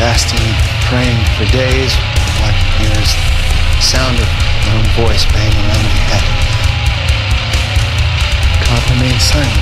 fasting, praying for days. like I can hear the sound of my own voice banging around my head. God remained silent.